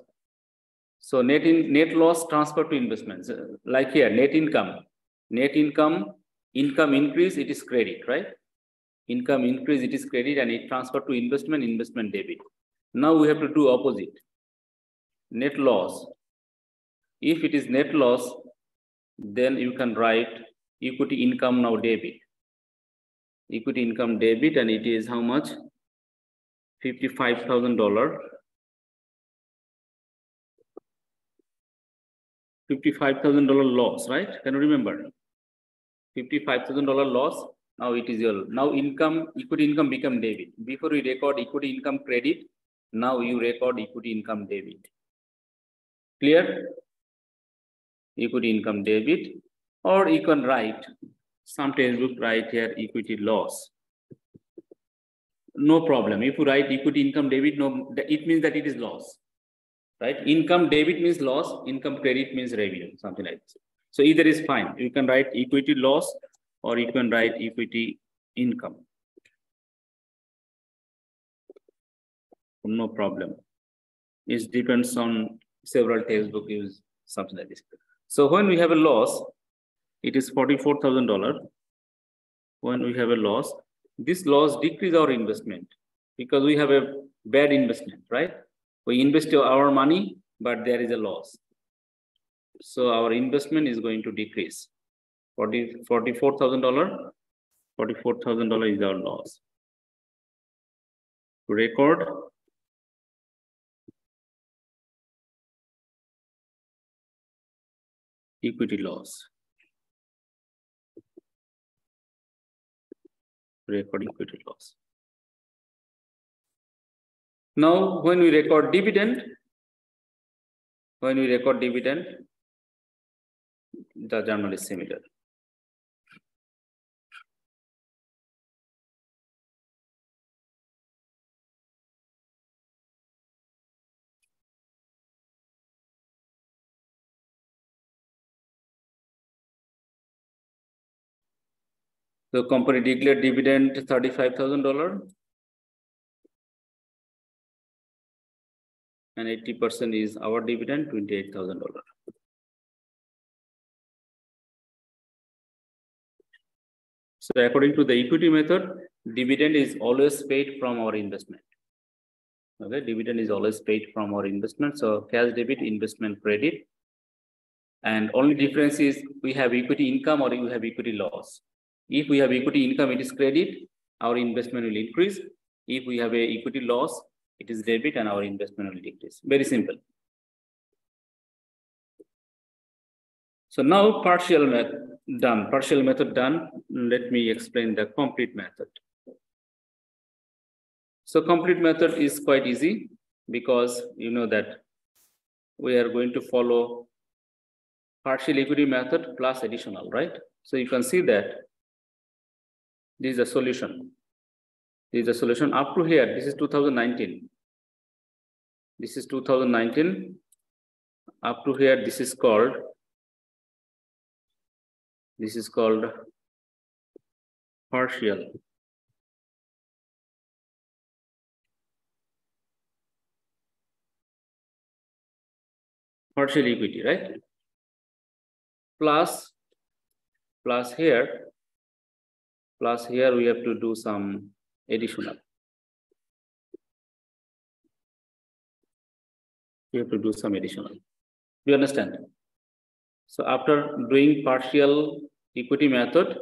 So net in net loss transfer to investments. Uh, like here, net income. Net income, income increase, it is credit, right? Income increase, it is credit and it transfer to investment, investment debit. Now we have to do opposite. Net loss. If it is net loss, then you can write equity income now debit. Equity income debit and it is how much? $55,000. $55,000 loss, right? Can you remember? $55,000 loss. Now it is your, now income, equity income become debit. Before we record equity income credit, now you record equity income debit. Clear? equity income debit, or you can write, some textbook write here equity loss. No problem. If you write equity income debit, no, it means that it is loss. Right? Income debit means loss, income credit means revenue, something like this. So either is fine. You can write equity loss or you can write equity income. No problem. It depends on several textbook use something like this. So when we have a loss, it is $44,000. When we have a loss, this loss decrease our investment because we have a bad investment, right? We invest our money, but there is a loss. So our investment is going to decrease. $44,000, $44,000 is our loss. Record equity loss. Record equity loss. Now, when we record dividend, when we record dividend, the journal is similar. The company declared dividend $35,000. And eighty percent is our dividend, twenty-eight thousand dollar. So according to the equity method, dividend is always paid from our investment. Okay, dividend is always paid from our investment. So cash debit, investment credit. And only difference is we have equity income or we have equity loss. If we have equity income, it is credit, our investment will increase. If we have a equity loss, it is debit and our investment will decrease. Very simple. So now partial method done, partial method done. Let me explain the complete method. So complete method is quite easy because you know that we are going to follow partial equity method plus additional, right? So you can see that this is a solution. This is a solution up to here. This is 2019. This is 2019. Up to here, this is called. This is called partial. Partial equity, right? Plus, plus here, plus here we have to do some additional. We have to do some additional. Do you understand? So after doing partial equity method,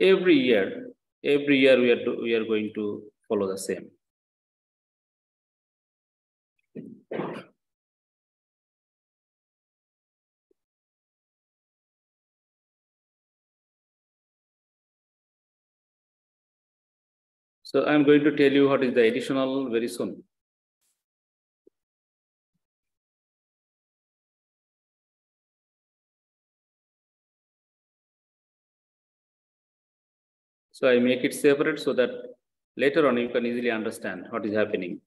every year, every year we are, we are going to follow the same. So I'm going to tell you what is the additional very soon. So I make it separate so that later on you can easily understand what is happening.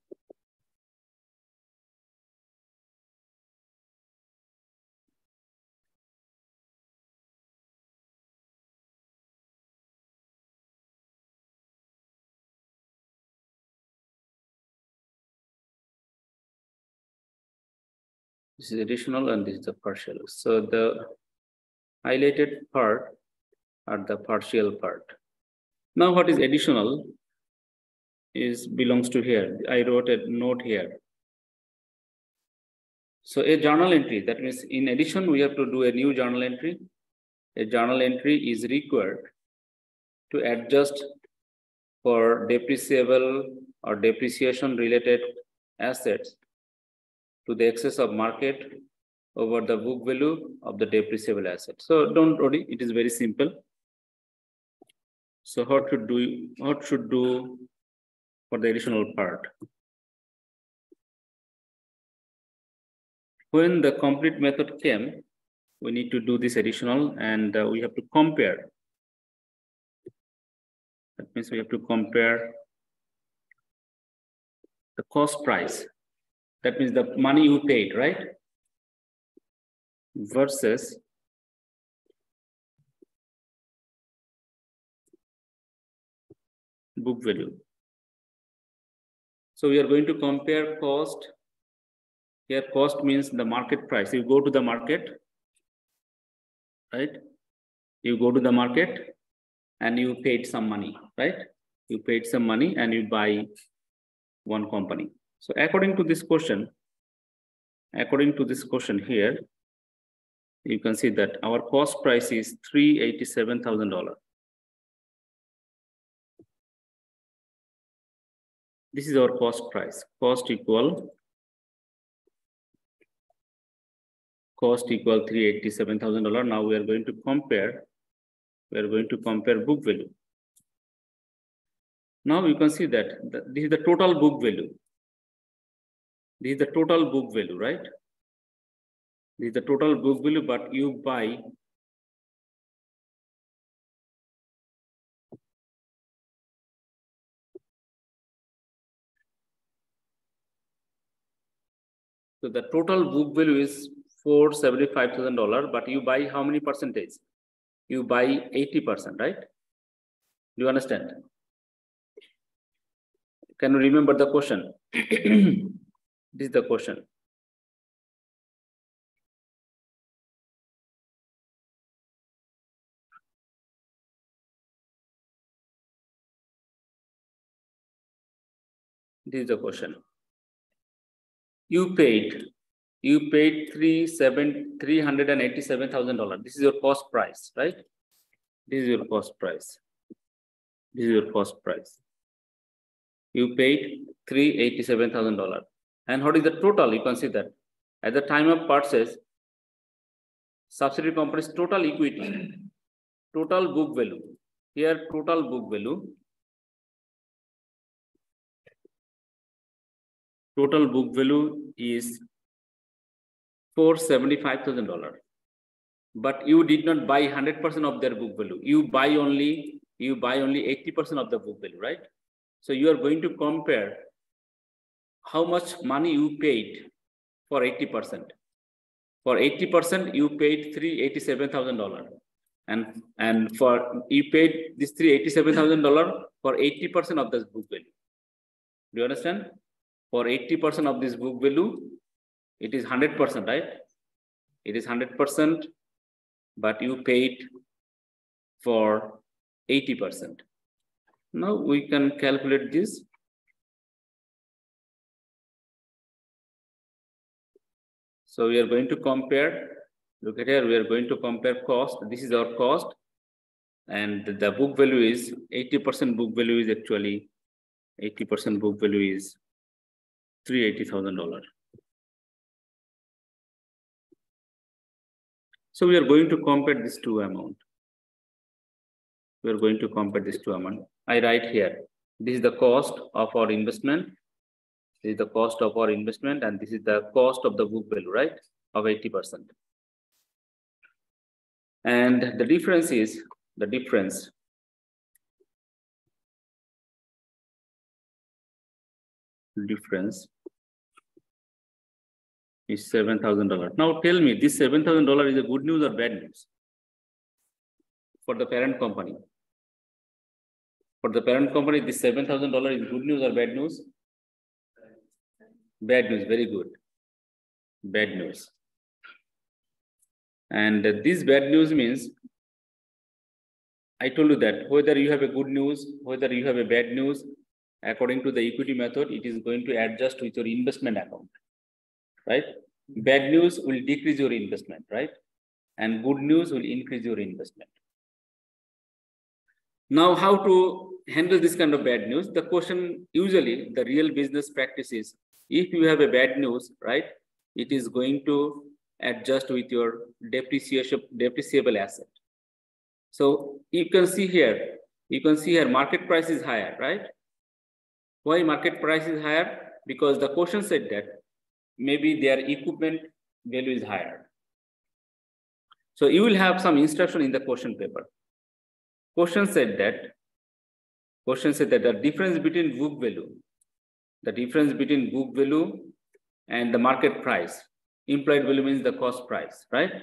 This is additional and this is the partial. So the highlighted part are the partial part. Now what is additional is belongs to here. I wrote a note here. So a journal entry, that means in addition, we have to do a new journal entry. A journal entry is required to adjust for depreciable or depreciation related assets to the excess of market over the book value of the depreciable asset. So don't worry, it is very simple. So how to do what should do for the additional part? When the complete method came, we need to do this additional and uh, we have to compare. That means we have to compare the cost price that means the money you paid, right? Versus book value. So we are going to compare cost. Here cost means the market price. You go to the market, right? You go to the market and you paid some money, right? You paid some money and you buy one company. So according to this question, according to this question here, you can see that our cost price is $387,000. This is our cost price. Cost equal cost equal $387,000. Now we are going to compare, we are going to compare book value. Now you can see that this is the total book value. This is the total book value, right? This is the total book value, but you buy So the total book value is four seventy-five thousand dollar, but you buy how many percentage? You buy eighty percent, right? Do you understand? Can you remember the question? this is the question. This is the question. You paid, you paid three seven three hundred and eighty-seven thousand dollars. This is your cost price, right? This is your cost price. This is your cost price. You paid three eighty-seven thousand dollars. And what is the total? You can see that at the time of purchase, subsidiary company's total equity, total book value. Here, total book value total book value is four seventy-five thousand dollar. But you did not buy hundred percent of their book value. You buy only you buy only eighty percent of the book value, right? So you are going to compare how much money you paid for eighty percent. For eighty percent, you paid three eighty-seven thousand dollar, and and for you paid this three eighty-seven thousand dollar for eighty percent of this book value. Do you understand? for 80% of this book value, it is 100%, right? It is 100%, but you paid for 80%. Now we can calculate this. So we are going to compare, look at here, we are going to compare cost. This is our cost. And the book value is 80% book value is actually 80% book value is $380,000. So we are going to compare these two amount. We are going to compare these two amount. I write here, this is the cost of our investment. Is the cost of our investment and this is the cost of the book value, right? Of 80%. And the difference is, the difference difference is $7,000. Now tell me, this $7,000 is a good news or bad news for the parent company? For the parent company, this $7,000 is good news or bad news? Bad news, very good. Bad news. And this bad news means, I told you that whether you have a good news, whether you have a bad news, according to the equity method, it is going to adjust with your investment account right? Bad news will decrease your investment, right? And good news will increase your investment. Now, how to handle this kind of bad news? The question usually the real business practice is if you have a bad news, right? It is going to adjust with your depreciation depreciable asset. So you can see here, you can see here market price is higher, right? Why market price is higher? Because the question said that maybe their equipment value is higher. So you will have some instruction in the question paper. Question said that, question said that the difference between book value, the difference between book value and the market price, implied value means the cost price, right?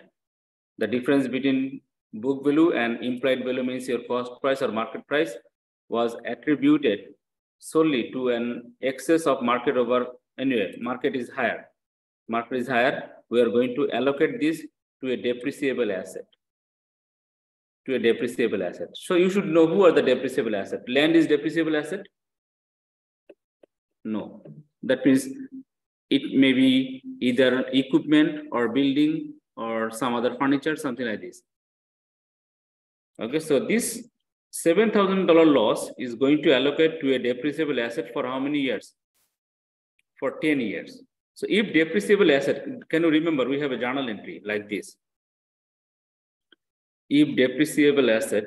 The difference between book value and implied value means your cost price or market price was attributed solely to an excess of market over Anyway, market is higher. Market is higher. We are going to allocate this to a depreciable asset. To a depreciable asset. So you should know who are the depreciable asset. Land is depreciable asset? No. That means it may be either equipment or building or some other furniture, something like this. Okay, so this $7,000 loss is going to allocate to a depreciable asset for how many years? for 10 years. So if depreciable asset, can you remember we have a journal entry like this. If depreciable asset,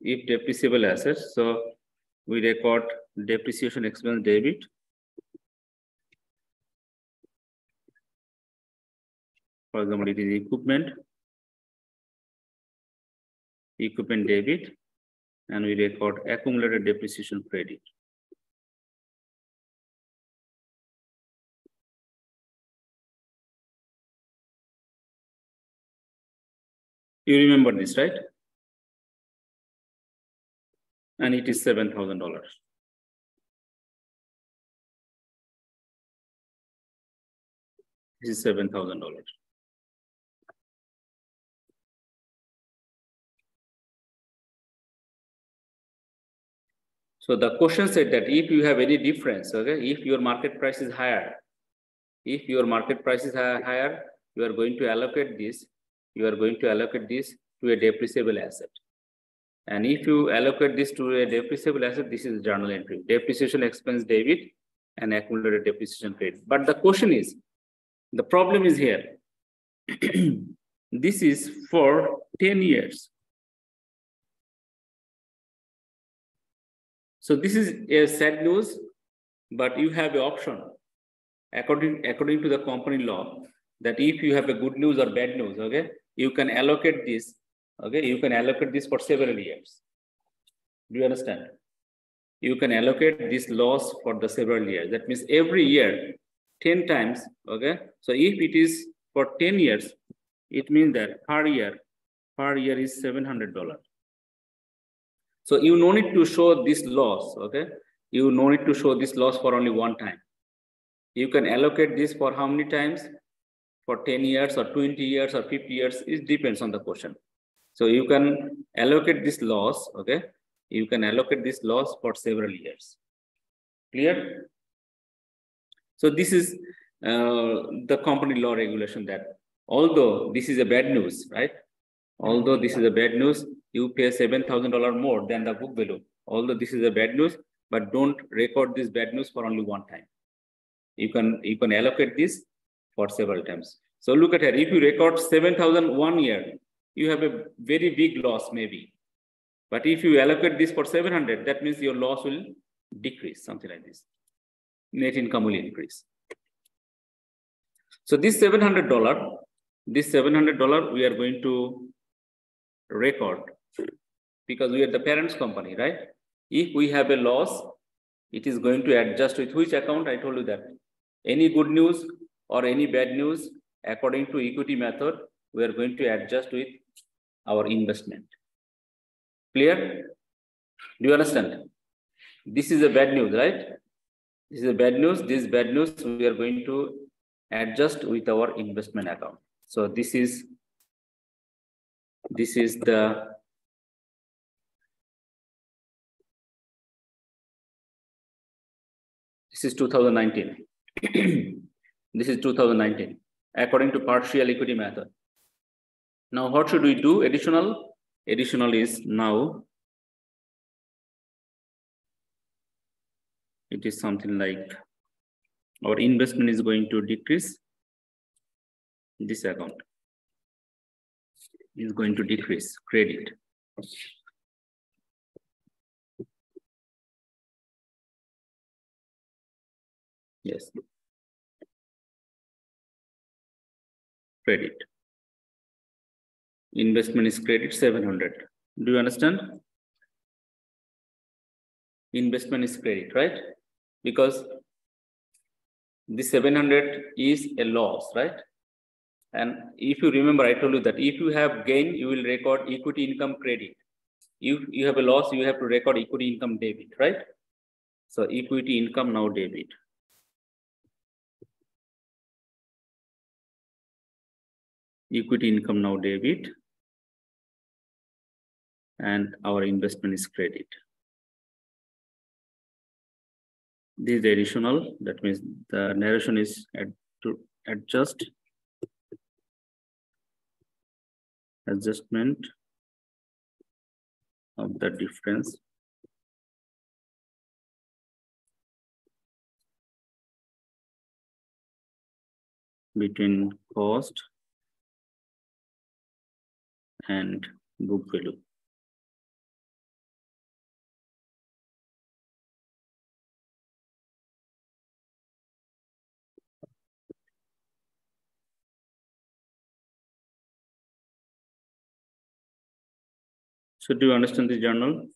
if depreciable asset, so we record depreciation expense debit. For example, it is equipment, equipment debit, and we record accumulated depreciation credit. You remember this, right? And it is $7,000. This is $7,000. So the question said that if you have any difference, okay, if your market price is higher, if your market price is higher, you are going to allocate this, you are going to allocate this to a depreciable asset. And if you allocate this to a depreciable asset, this is journal entry, depreciation expense debit and accumulated depreciation credit. But the question is, the problem is here. this is for 10 years. So this is a sad news, but you have an option according, according to the company law that if you have a good news or bad news, okay, you can allocate this, okay, you can allocate this for several years. Do you understand? You can allocate this loss for the several years. That means every year 10 times, okay? So if it is for 10 years, it means that per year, per year is $700. So you no need to show this loss, okay? You no need to show this loss for only one time. You can allocate this for how many times? For 10 years or 20 years or 50 years, it depends on the question. So you can allocate this loss, okay? You can allocate this loss for several years. Clear? So this is uh, the company law regulation that although this is a bad news, right? Although this is a bad news, you pay $7,000 more than the book value. Although this is a bad news, but don't record this bad news for only one time. You can, you can allocate this for several times. So look at here, if you record 7,000 one year, you have a very big loss maybe. But if you allocate this for 700, that means your loss will decrease, something like this net income will increase. So this $700, this $700 we are going to record because we are the parents company, right? If we have a loss, it is going to adjust with which account? I told you that. Any good news or any bad news, according to equity method, we are going to adjust with our investment. Clear? Do you understand? This is a bad news, right? This is a bad news. This bad news we are going to adjust with our investment account. So this is this is the this is 2019. this is 2019 according to partial equity method. Now what should we do? Additional additional is now it is something like our investment is going to decrease this account is going to decrease credit. Yes. Credit. Investment is credit 700 do you understand? Investment is credit right because the 700 is a loss, right? And if you remember, I told you that if you have gain, you will record equity income credit. If you have a loss, you have to record equity income debit, right? So equity income now debit. Equity income now debit. And our investment is credit. This additional, that means the narration is ad to adjust adjustment of the difference between cost and book value. Should you understand the journal?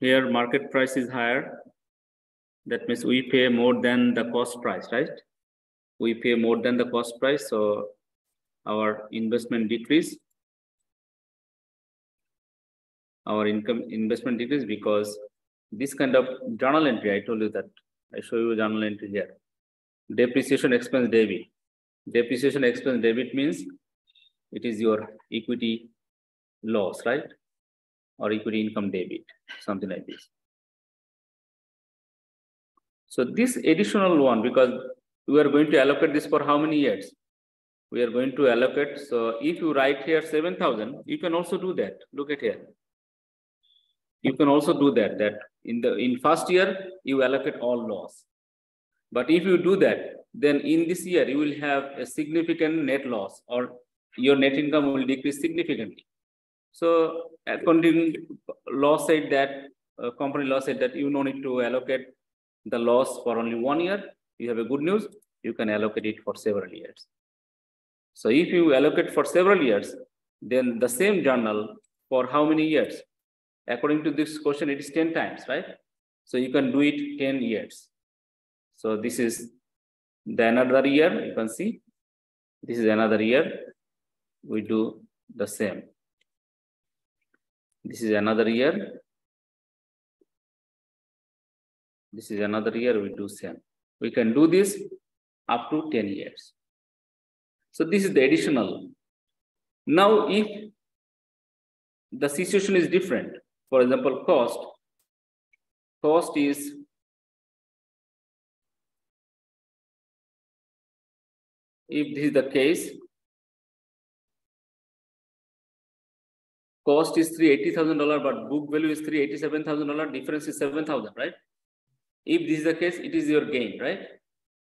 Here market price is higher. That means we pay more than the cost price, right? We pay more than the cost price, so our investment decrease. Our income investment decrease because this kind of journal entry, I told you that I show you journal entry here. Depreciation expense debit. Depreciation expense debit means it is your equity loss, right? Or equity income debit, something like this. So this additional one, because we are going to allocate this for how many years? We are going to allocate. So if you write here 7,000, you can also do that. Look at here. You can also do that, that in the in first year, you allocate all loss. But if you do that, then in this year, you will have a significant net loss or your net income will decrease significantly. So accounting law said that, uh, company law said that you no need to allocate the loss for only one year. You have a good news, you can allocate it for several years. So if you allocate for several years, then the same journal for how many years? According to this question, it is 10 times, right? So you can do it 10 years. So this is the another year, you can see. This is another year. We do the same. This is another year. This is another year, we do same. We can do this up to 10 years. So this is the additional. Now, if the situation is different, for example, cost, cost is if this is the case, cost is $380,000, but book value is $387,000, difference is 7,000, right? If this is the case, it is your gain, right?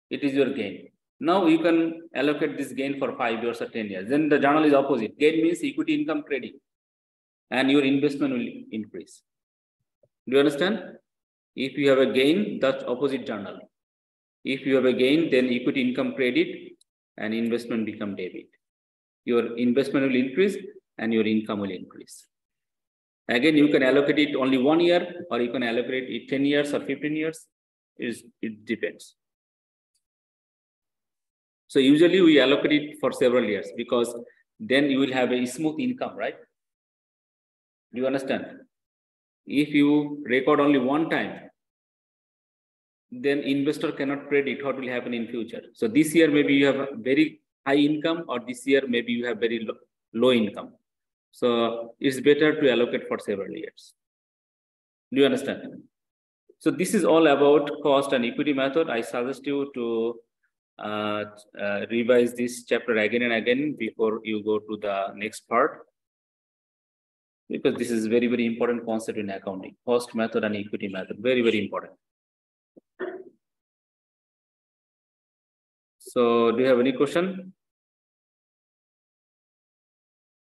It is your gain. Now you can allocate this gain for five years or 10 years. Then the journal is opposite. Gain means equity income credit and your investment will increase. Do you understand? If you have a gain, that's opposite journal. If you have a gain, then equity income credit and investment become debit. Your investment will increase and your income will increase. Again, you can allocate it only one year or you can allocate it 10 years or 15 years. Is it depends. So usually we allocate it for several years because then you will have a smooth income, right? Do you understand? If you record only one time, then investor cannot predict what will happen in future. So this year maybe you have very high income or this year maybe you have very low, low income. So it's better to allocate for several years. Do you understand? So this is all about cost and equity method. I suggest you to uh, uh, revise this chapter again and again before you go to the next part. Because this is very, very important concept in accounting. Cost method and equity method, very, very important. So do you have any question?